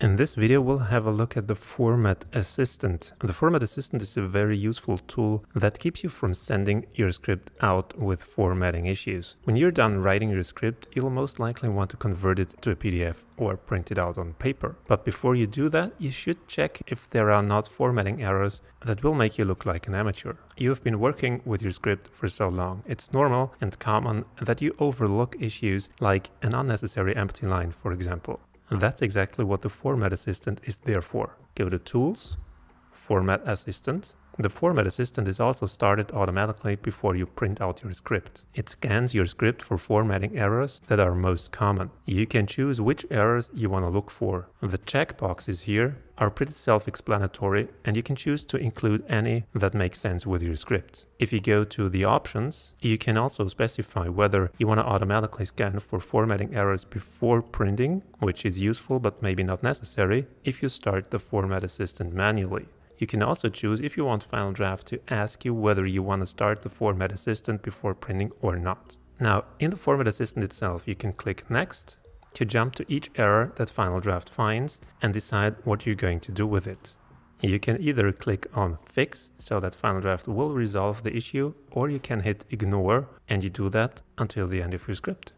In this video, we'll have a look at the Format Assistant. The Format Assistant is a very useful tool that keeps you from sending your script out with formatting issues. When you're done writing your script, you'll most likely want to convert it to a PDF or print it out on paper. But before you do that, you should check if there are not formatting errors that will make you look like an amateur. You've been working with your script for so long. It's normal and common that you overlook issues like an unnecessary empty line, for example. And that's exactly what the Format Assistant is there for. Go to Tools, Format Assistant. The Format Assistant is also started automatically before you print out your script. It scans your script for formatting errors that are most common. You can choose which errors you want to look for. The checkboxes here are pretty self-explanatory and you can choose to include any that make sense with your script. If you go to the options, you can also specify whether you want to automatically scan for formatting errors before printing, which is useful but maybe not necessary if you start the Format Assistant manually. You can also choose if you want Final Draft to ask you whether you want to start the Format Assistant before printing or not. Now, in the Format Assistant itself, you can click Next to jump to each error that Final Draft finds and decide what you're going to do with it. You can either click on Fix so that Final Draft will resolve the issue, or you can hit Ignore and you do that until the end of your script.